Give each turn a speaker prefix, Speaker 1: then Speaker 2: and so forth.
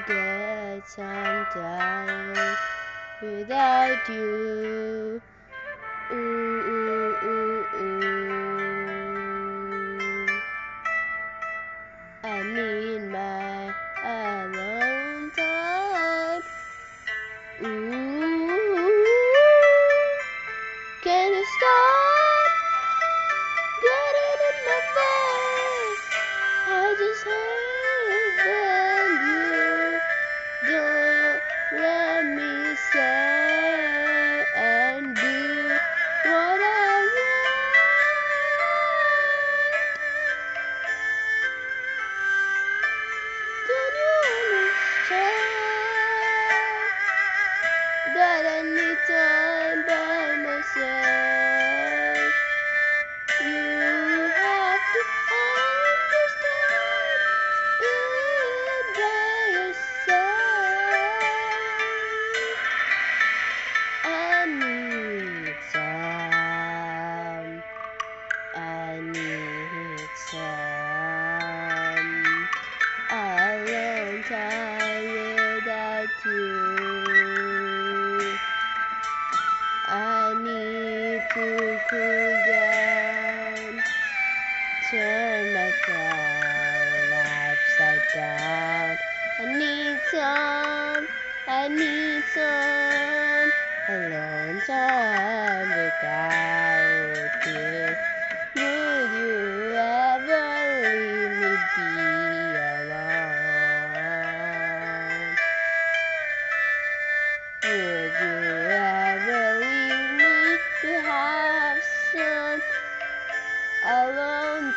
Speaker 1: forget sometimes without you. Ooh, ooh, ooh, ooh. I need my alone time. Ooh, can it stop? That I need down, turn my phone upside down. I need some, I need some me